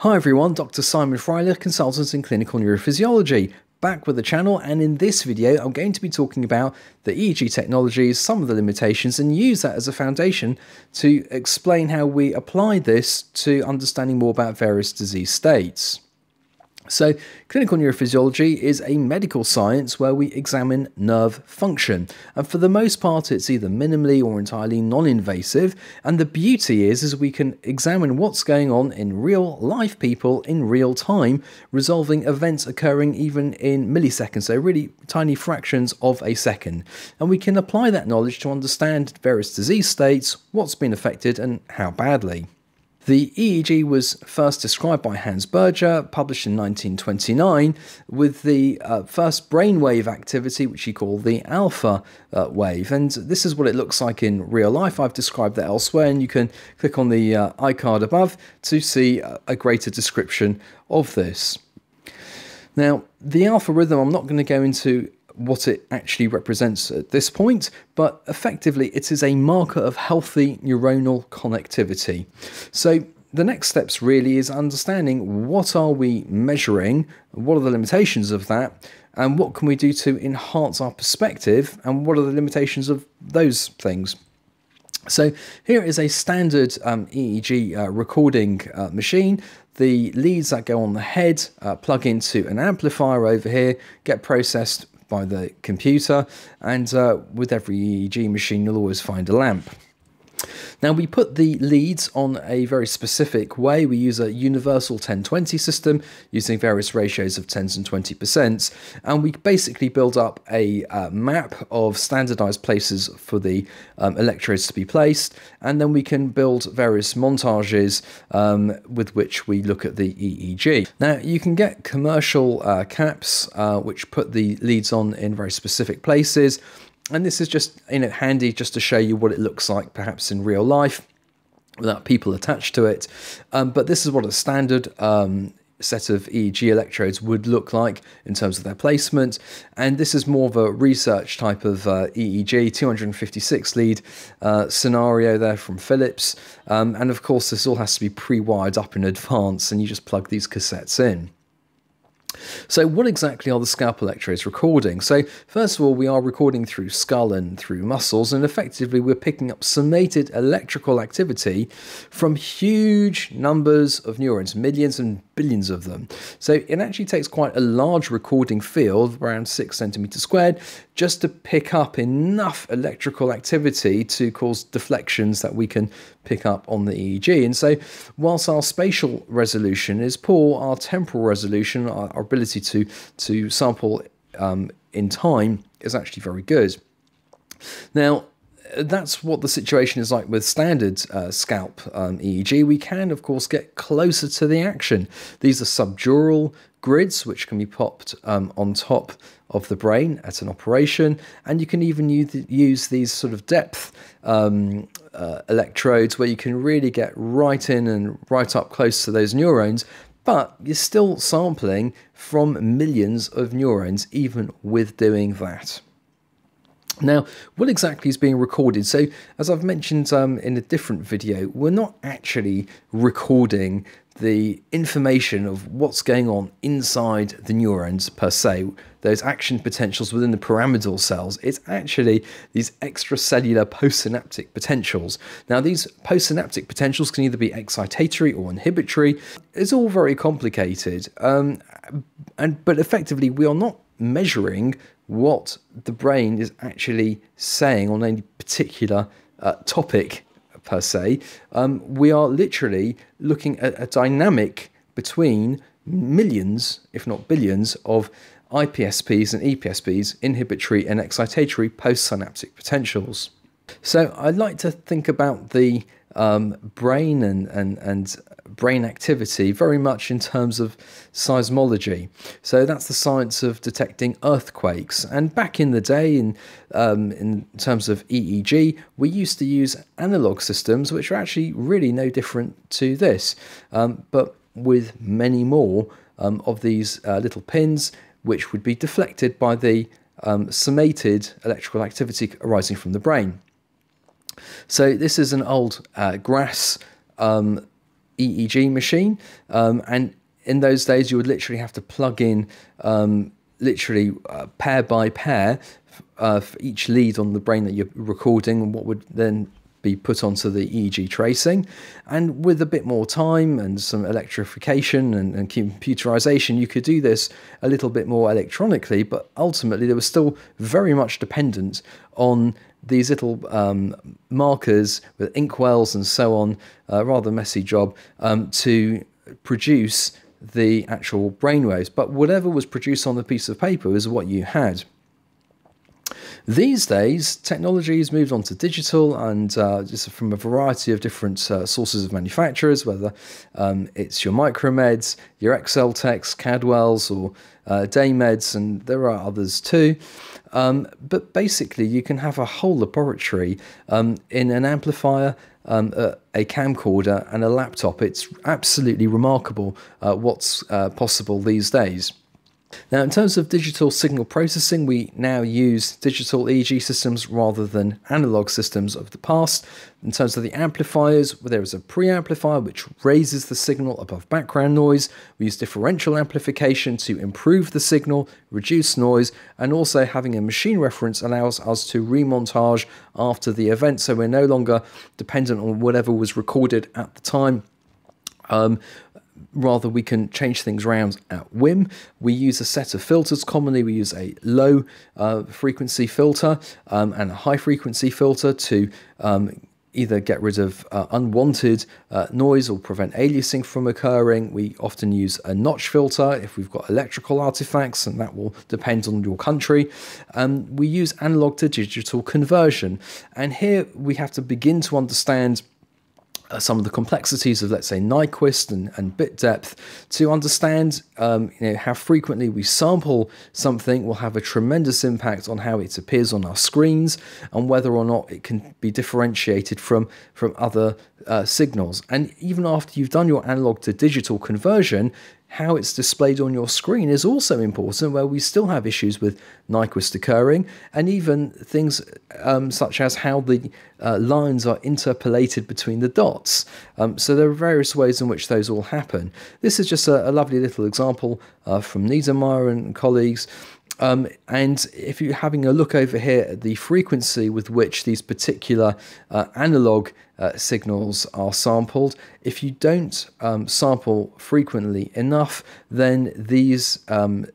Hi everyone, Dr. Simon Freilich, consultant in clinical neurophysiology, back with the channel and in this video I'm going to be talking about the EEG technologies, some of the limitations and use that as a foundation to explain how we apply this to understanding more about various disease states. So, clinical neurophysiology is a medical science where we examine nerve function, and for the most part, it's either minimally or entirely non invasive. And the beauty is, is we can examine what's going on in real life people in real time, resolving events occurring even in milliseconds, so really tiny fractions of a second. And we can apply that knowledge to understand various disease states, what's been affected, and how badly. The EEG was first described by Hans Berger, published in 1929, with the uh, first brainwave activity, which he called the alpha uh, wave. And this is what it looks like in real life. I've described that elsewhere, and you can click on the uh, iCard above to see a greater description of this. Now, the alpha rhythm, I'm not going to go into what it actually represents at this point, but effectively it is a marker of healthy neuronal connectivity. So the next steps really is understanding what are we measuring, what are the limitations of that, and what can we do to enhance our perspective, and what are the limitations of those things. So here is a standard um, EEG uh, recording uh, machine. The leads that go on the head uh, plug into an amplifier over here, get processed by the computer, and uh, with every EEG machine, you'll always find a lamp. Now we put the leads on a very specific way. We use a universal 1020 system using various ratios of 10s and 20%, and we basically build up a uh, map of standardized places for the um, electrodes to be placed, and then we can build various montages um, with which we look at the EEG. Now you can get commercial uh, caps uh, which put the leads on in very specific places and this is just you know handy just to show you what it looks like perhaps in real life without people attached to it. Um, but this is what a standard um, set of EEG electrodes would look like in terms of their placement. And this is more of a research type of uh, EEG, 256 lead uh, scenario there from Philips. Um, and of course, this all has to be pre wired up in advance, and you just plug these cassettes in. So, what exactly are the scalp electrodes recording? So, first of all, we are recording through skull and through muscles, and effectively, we're picking up summated electrical activity from huge numbers of neurons, millions and billions of them. So, it actually takes quite a large recording field, around six centimeters squared, just to pick up enough electrical activity to cause deflections that we can pick up on the EEG. And so, whilst our spatial resolution is poor, our temporal resolution, our, our ability to to sample um, in time, is actually very good. Now, that's what the situation is like with standard uh, scalp um, EEG. We can, of course, get closer to the action. These are subdural grids, which can be popped um, on top of the brain at an operation, and you can even use, these sort of depth um, uh, electrodes where you can really get right in and right up close to those neurons. But you're still sampling from millions of neurons, even with doing that. Now, what exactly is being recorded? So, as I've mentioned um, in a different video, we're not actually recording the information of what's going on inside the neurons per se, those action potentials within the pyramidal cells. It's actually these extracellular postsynaptic potentials. Now, these postsynaptic potentials can either be excitatory or inhibitory. It's all very complicated, um, and but effectively, we are not measuring what the brain is actually saying on any particular uh, topic per se. Um, we are literally looking at a dynamic between millions, if not billions, of IPSPs and EPSPs, inhibitory and excitatory postsynaptic potentials. So I'd like to think about the um, brain and, and, and brain activity very much in terms of seismology. So that's the science of detecting earthquakes. And back in the day, in, um, in terms of EEG, we used to use analog systems, which are actually really no different to this, um, but with many more um, of these uh, little pins, which would be deflected by the um, summated electrical activity arising from the brain. So this is an old uh, GRASS um, EEG machine, um, and in those days you would literally have to plug in um, literally uh, pair by pair uh, for each lead on the brain that you're recording, and what would then be put onto the EEG tracing. And with a bit more time and some electrification and, and, computerization, you could do this a little bit more electronically, but ultimately they were still very much dependent on these little um, markers with inkwells and so on, a rather messy job, um, to produce the actual brainwaves. But whatever was produced on the piece of paper is what you had. These days, technology has moved on to digital and uh, just from a variety of different uh, sources of manufacturers, whether um, it's your Micromeds, your XLTEKs, Cadwells, or uh, Deymeds, and there are others too. Um, but basically, you can have a whole laboratory um, in an amplifier, um, a, a, camcorder, and a laptop. It's absolutely remarkable uh, what's uh, possible these days. Now, in terms of digital signal processing, we now use digital EEG systems rather than analog systems of the past. In terms of the amplifiers, there is a preamplifier which raises the signal above background noise. We use differential amplification to improve the signal, reduce noise, and also having a machine reference allows us to remontage after the event, so we're no longer dependent on whatever was recorded at the time. Um, rather we can change things around at whim. We use a set of filters. Commonly, we use a low uh, frequency filter um, and a high frequency filter to um, either get rid of uh, unwanted uh, noise or prevent aliasing from occurring. We often use a notch filter if we've got electrical artifacts, and that will depend on your country. Um, we use analog to digital conversion, and here we have to begin to understand some of the complexities of, let's say, Nyquist and, and bit depth to understand um, you know, how frequently we sample something will have a tremendous impact on how it appears on our screens and whether or not it can be differentiated from, from other uh, signals. And even after you've done your analog to digital conversion, how it's displayed on your screen is also important, where we still have issues with Nyquist occurring, and even things um, such as how the uh, lines are interpolated between the dots. Um, so there are various ways in which those all happen. This is just a, a lovely little example uh, from Niedermeyer and colleagues um, and if you're having a look over here at the frequency with which these particular uh, analog uh, signals are sampled, if you don't um, sample frequently enough, then these um,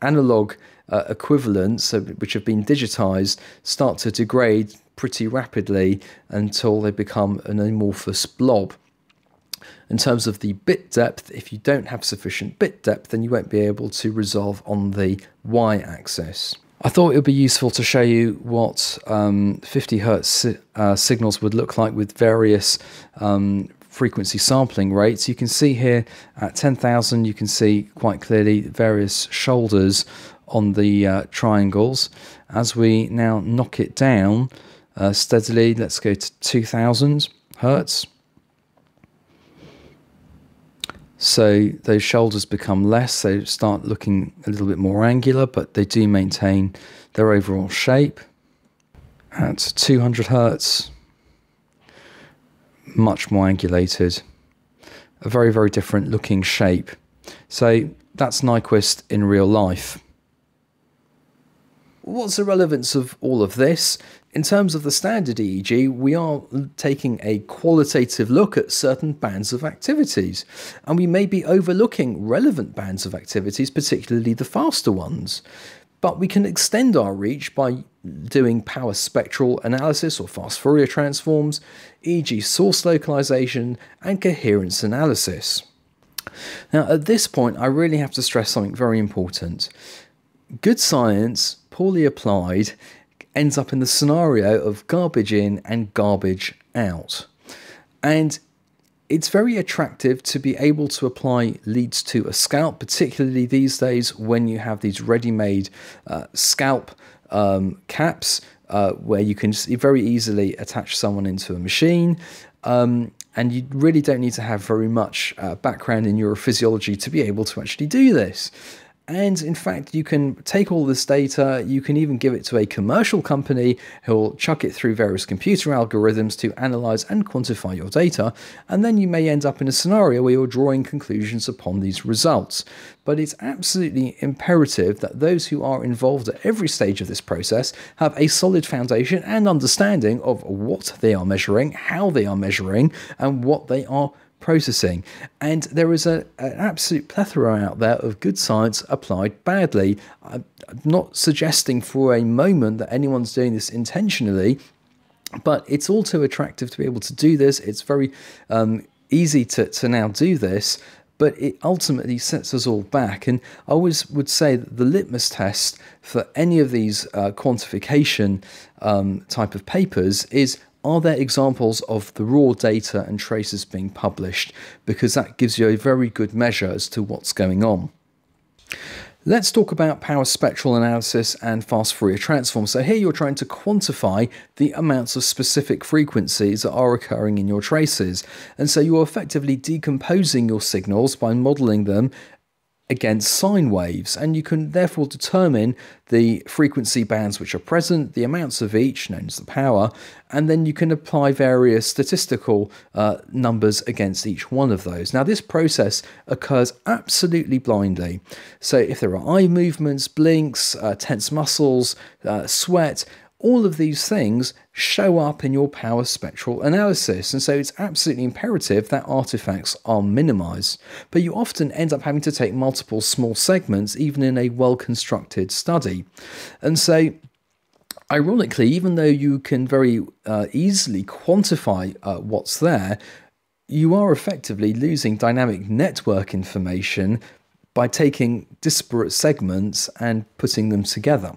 analog uh, equivalents, which have been digitized, start to degrade pretty rapidly until they become an amorphous blob. In terms of the bit depth, if you don't have sufficient bit depth, then you won't be able to resolve on the y-axis. I thought it would be useful to show you what um, 50 hertz uh, signals would look like with various um, frequency sampling rates. You can see here at 10,000, you can see quite clearly various shoulders on the uh, triangles. As we now knock it down uh, steadily, let's go to 2000 hertz. So those shoulders become less, they start looking a little bit more angular, but they do maintain their overall shape. At 200 hertz, much more angulated, a very, very different looking shape. So that's Nyquist in real life. What's the relevance of all of this? In terms of the standard EEG, we are taking a qualitative look at certain bands of activities, and we may be overlooking relevant bands of activities, particularly the faster ones. But we can extend our reach by doing power spectral analysis or fast Fourier transforms, EEG source localization, and coherence analysis. Now, at this point, I really have to stress something very important. Good science, poorly applied, ends up in the scenario of garbage in and garbage out. And it's very attractive to be able to apply leads to a scalp, particularly these days when you have these ready made uh, scalp um, caps uh, where you can very easily attach someone into a machine. Um, and you really don't need to have very much uh, background in neurophysiology to be able to actually do this. And in fact, you can take all this data, you can even give it to a commercial company who'll chuck it through various computer algorithms to analyze and quantify your data. And then you may end up in a scenario where you're drawing conclusions upon these results. But it's absolutely imperative that those who are involved at every stage of this process have a solid foundation and understanding of what they are measuring, how they are measuring, and what they are processing. And there is a, an absolute plethora out there of good science applied badly. I'm not suggesting for a moment that anyone's doing this intentionally, but it's all too attractive to be able to do this. It's very um, easy to, to now do this but it ultimately sets us all back. And I always would say that the litmus test for any of these uh, quantification um, type of papers is are there examples of the raw data and traces being published? Because that gives you a very good measure as to what's going on. Let's talk about power spectral analysis and fast Fourier transform. So here you're trying to quantify the amounts of specific frequencies that are occurring in your traces. And so you're effectively decomposing your signals by modeling them against sine waves, and you can therefore determine the frequency bands which are present, the amounts of each, known as the power, and then you can apply various statistical uh, numbers against each one of those. Now, this process occurs absolutely blindly. So, if there are eye movements, blinks, uh, tense muscles, uh, sweat, all of these things show up in your power spectral analysis, and so it's absolutely imperative that artifacts are minimized. But you often end up having to take multiple small segments, even in a well constructed study. And so ironically, even though you can very uh, easily quantify uh, what's there, you are effectively losing dynamic network information by taking disparate segments and putting them together.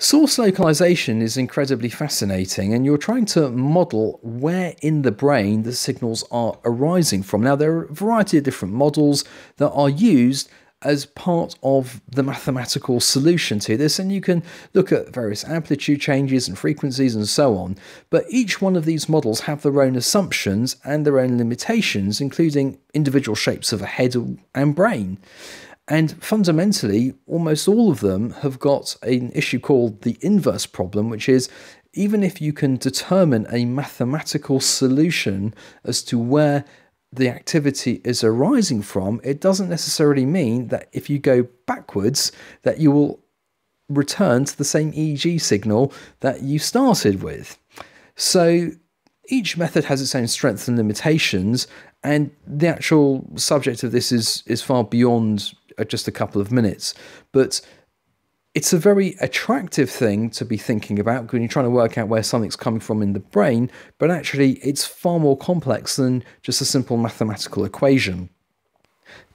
Source localization is incredibly fascinating, and you're trying to model where in the brain the signals are arising from. Now, there are a variety of different models that are used as part of the mathematical solution to this, and you can look at various amplitude changes and frequencies and so on. But each one of these models have their own assumptions and their own limitations, including individual shapes of a head and brain. And fundamentally, almost all of them have got an issue called the inverse problem, which is even if you can determine a mathematical solution as to where the activity is arising from, it doesn't necessarily mean that if you go backwards, that you will return to the same EEG signal that you started with. So each method has its own strengths and limitations, and the actual subject of this is is far beyond Uh, just a couple of minutes. But it's a very attractive thing to be thinking about when you're trying to work out where something's coming from in the brain, but actually it's far more complex than just a simple mathematical equation.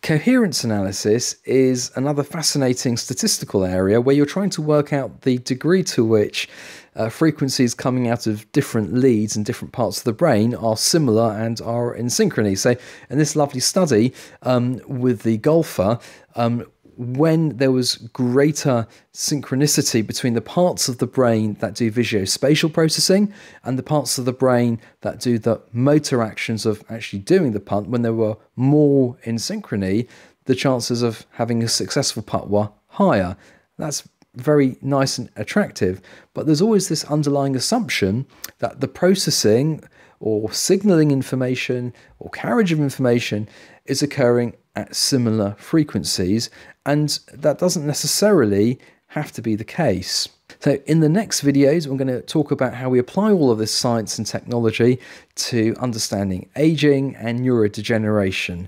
Coherence analysis is another fascinating statistical area where you're trying to work out the degree to which uh, frequencies coming out of different leads and different parts of the brain are similar and are in synchrony. So, in this lovely study um, with the golfer, um, when there was greater synchronicity between the parts of the brain that do visuospatial processing and the parts of the brain that do the motor actions of actually doing the punt, when there were more in synchrony, the chances of having a successful putt were higher. That's very nice and attractive, but there's always this underlying assumption that the processing or signaling information or carriage of information is occurring at similar frequencies, and that doesn't necessarily have to be the case. So in the next videos, we're going to talk about how we apply all of this science and technology to understanding aging and neurodegeneration.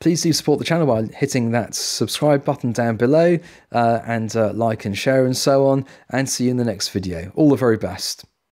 Please do support the channel by hitting that subscribe button down below uh, and uh, like and share and so on. And see you in the next video. All the very best.